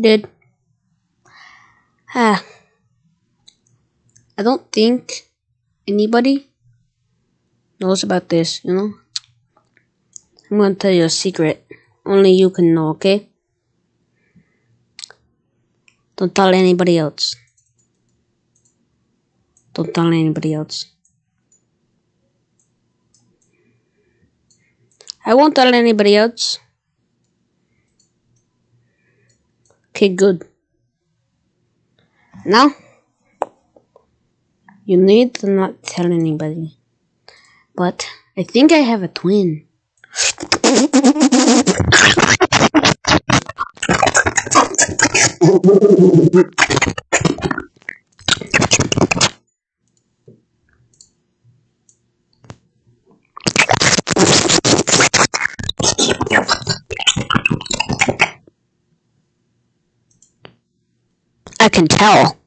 did. Ah. I don't think anybody knows about this, you know? I'm gonna tell you a secret. Only you can know, okay? Don't tell anybody else. Don't tell anybody else. I won't tell anybody else. Okay, good. Now, you need to not tell anybody. But I think I have a twin. I can tell.